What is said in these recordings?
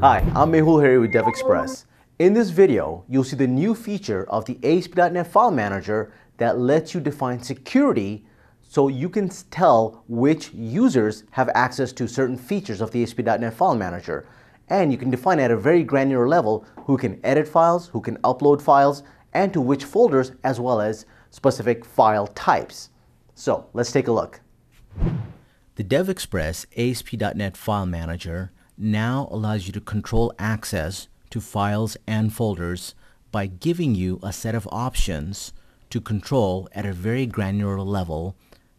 Hi, I'm Mehul Hari with DevExpress. In this video, you'll see the new feature of the ASP.NET File Manager that lets you define security so you can tell which users have access to certain features of the ASP.NET File Manager. And you can define at a very granular level who can edit files, who can upload files, and to which folders, as well as specific file types. So let's take a look. The DevExpress ASP.NET File Manager now allows you to control access to files and folders by giving you a set of options to control at a very granular level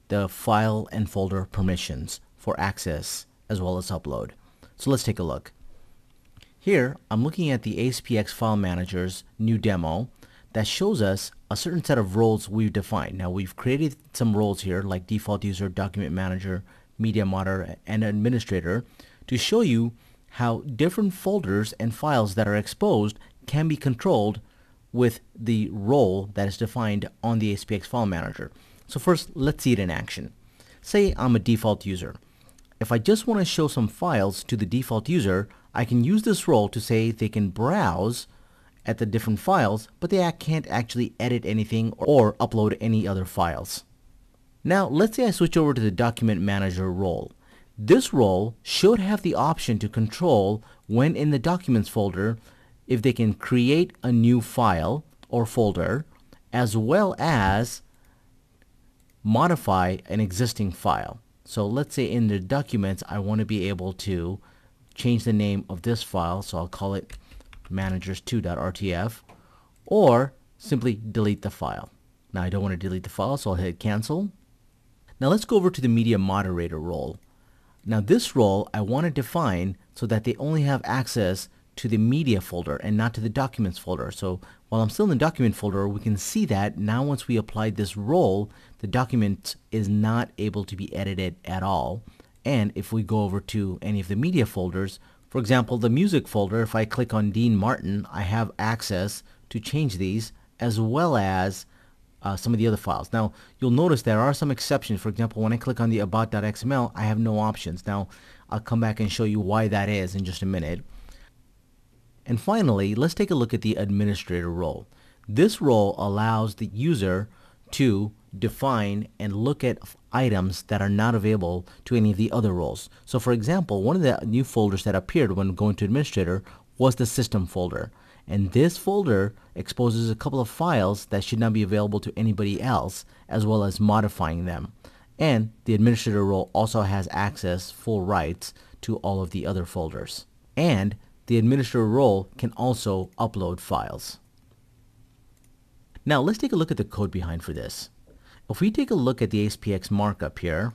the file and folder permissions for access as well as upload. So let's take a look. Here I'm looking at the ASPX File Manager's new demo that shows us a certain set of roles we've defined. Now we've created some roles here like default user, document manager, media moderator, and administrator to show you how different folders and files that are exposed can be controlled with the role that is defined on the ASPX file manager. So first, let's see it in action. Say I'm a default user. If I just want to show some files to the default user, I can use this role to say they can browse at the different files, but they can't actually edit anything or upload any other files. Now, let's say I switch over to the document manager role. This role should have the option to control when in the documents folder if they can create a new file or folder as well as modify an existing file. So let's say in the documents I want to be able to change the name of this file so I'll call it managers2.rtf or simply delete the file. Now I don't want to delete the file so I'll hit cancel. Now let's go over to the media moderator role. Now this role I want to define so that they only have access to the media folder and not to the documents folder. So while I'm still in the document folder, we can see that now once we apply this role, the document is not able to be edited at all. And if we go over to any of the media folders, for example, the music folder, if I click on Dean Martin, I have access to change these as well as uh, some of the other files. Now, you'll notice there are some exceptions. For example, when I click on the about.xml, I have no options. Now, I'll come back and show you why that is in just a minute. And finally, let's take a look at the administrator role. This role allows the user to define and look at items that are not available to any of the other roles. So for example, one of the new folders that appeared when going to administrator was the system folder. And this folder exposes a couple of files that should not be available to anybody else, as well as modifying them. And the administrator role also has access, full rights, to all of the other folders. And the administrator role can also upload files. Now let's take a look at the code behind for this. If we take a look at the ASPX markup here,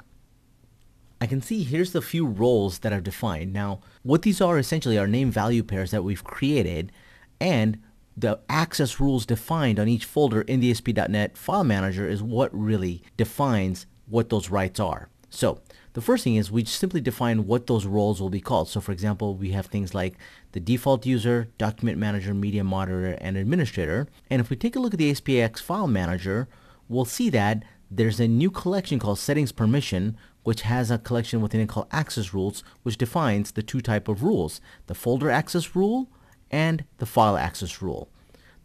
I can see here's the few roles that are defined. Now, what these are essentially are name value pairs that we've created and the access rules defined on each folder in the ASP.NET file manager is what really defines what those rights are. So the first thing is we simply define what those roles will be called. So for example, we have things like the default user, document manager, media moderator, and administrator. And if we take a look at the ASPX file manager, we'll see that there's a new collection called settings permission, which has a collection within it called access rules, which defines the two type of rules, the folder access rule and the file access rule.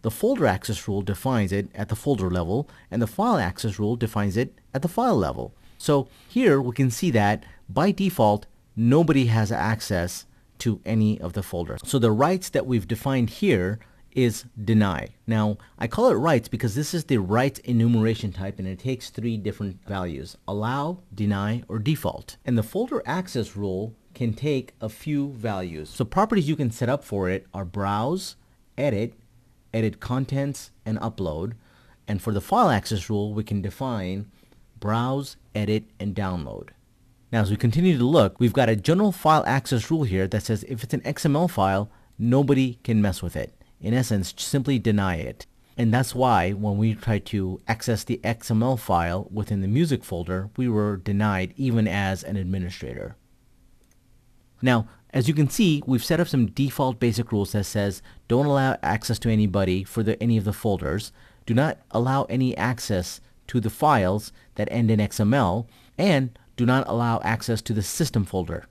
The folder access rule defines it at the folder level, and the file access rule defines it at the file level. So here we can see that by default, nobody has access to any of the folders. So the rights that we've defined here is deny. Now, I call it rights because this is the rights enumeration type and it takes three different values, allow, deny, or default. And the folder access rule can take a few values. So properties you can set up for it are browse, edit, edit contents, and upload. And for the file access rule, we can define browse, edit, and download. Now as we continue to look, we've got a general file access rule here that says if it's an XML file, nobody can mess with it. In essence, simply deny it. And that's why when we tried to access the XML file within the music folder, we were denied even as an administrator. Now, as you can see, we've set up some default basic rules that says don't allow access to anybody for the, any of the folders, do not allow any access to the files that end in XML and do not allow access to the system folder.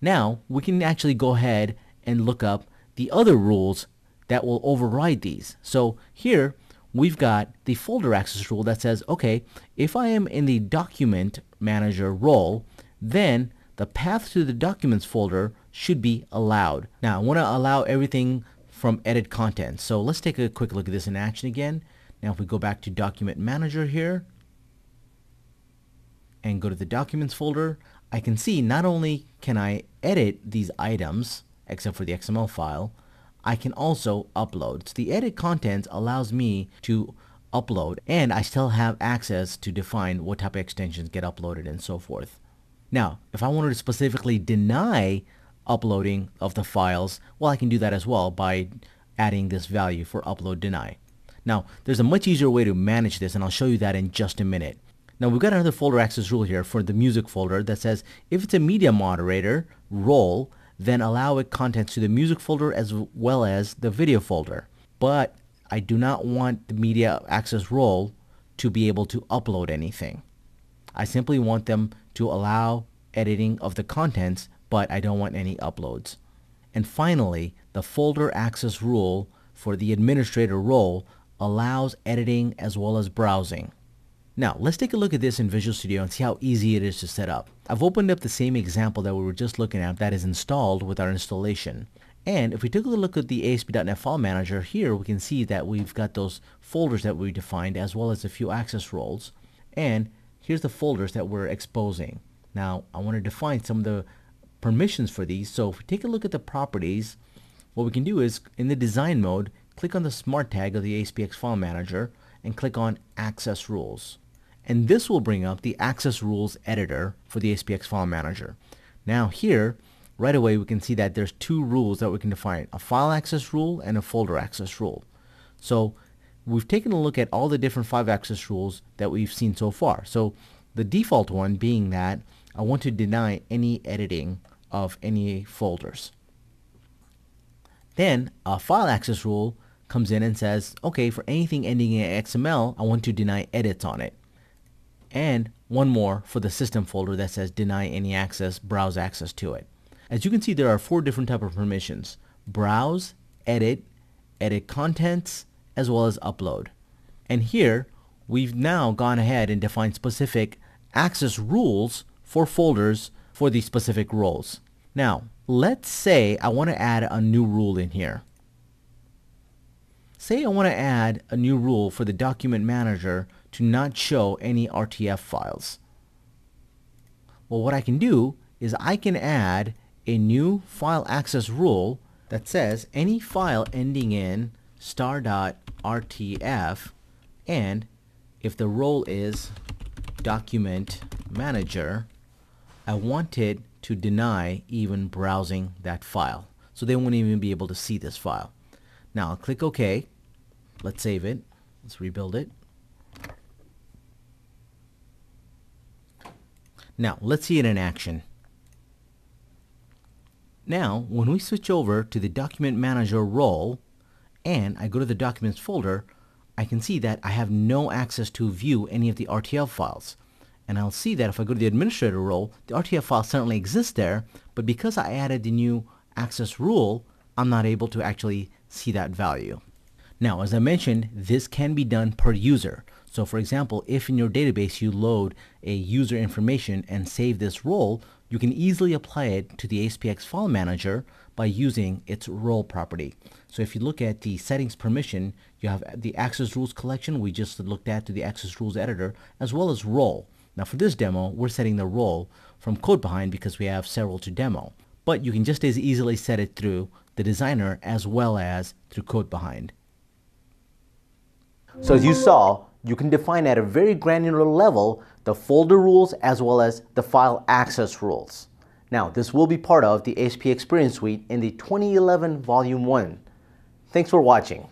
Now we can actually go ahead and look up the other rules that will override these. So here we've got the folder access rule that says, okay, if I am in the document manager role, then the path to the documents folder should be allowed. Now I want to allow everything from edit content. So let's take a quick look at this in action again. Now if we go back to document manager here and go to the documents folder, I can see not only can I edit these items, except for the XML file, I can also upload. So the edit content allows me to upload and I still have access to define what type of extensions get uploaded and so forth. Now, if I wanted to specifically deny uploading of the files, well, I can do that as well by adding this value for upload deny. Now, there's a much easier way to manage this, and I'll show you that in just a minute. Now, we've got another folder access rule here for the music folder that says if it's a media moderator role, then allow it contents to the music folder as well as the video folder. But I do not want the media access role to be able to upload anything. I simply want them to allow editing of the contents, but I don't want any uploads. And finally, the folder access rule for the administrator role allows editing as well as browsing. Now, let's take a look at this in Visual Studio and see how easy it is to set up. I've opened up the same example that we were just looking at that is installed with our installation. And if we take a look at the ASP.NET File Manager, here we can see that we've got those folders that we defined as well as a few access roles. And here's the folders that we're exposing. Now, I want to define some of the permissions for these. So if we take a look at the properties, what we can do is in the design mode, click on the smart tag of the ASPX file manager and click on access rules. And this will bring up the access rules editor for the ASPX file manager. Now here, right away we can see that there's two rules that we can define, a file access rule and a folder access rule. So we've taken a look at all the different five access rules that we've seen so far. So the default one being that I want to deny any editing of any folders. Then a file access rule comes in and says, okay, for anything ending in XML, I want to deny edits on it. And one more for the system folder that says deny any access, browse access to it. As you can see, there are four different type of permissions. Browse, edit, edit contents, as well as upload. And here, we've now gone ahead and defined specific access rules for folders for these specific roles. Now, let's say I want to add a new rule in here. Say I want to add a new rule for the document manager to not show any RTF files. Well, what I can do is I can add a new file access rule that says any file ending in star.rtf and if the role is document manager, I want it to deny even browsing that file. So they won't even be able to see this file. Now I'll click OK. Let's save it. Let's rebuild it. Now let's see it in action. Now when we switch over to the document manager role, and I go to the documents folder, I can see that I have no access to view any of the RTF files. And I'll see that if I go to the administrator role, the RTF file certainly exists there, but because I added the new access rule, I'm not able to actually see that value. Now, as I mentioned, this can be done per user. So for example, if in your database you load a user information and save this role, you can easily apply it to the ASPX file manager by using its role property. So if you look at the settings permission, you have the access rules collection we just looked at to the access rules editor, as well as role. Now for this demo, we're setting the role from code behind because we have several to demo. But you can just as easily set it through the designer as well as through code behind. So as you saw, you can define at a very granular level the folder rules as well as the file access rules. Now, this will be part of the ASPxperience Suite in the 2011 Volume 1. Thanks for watching.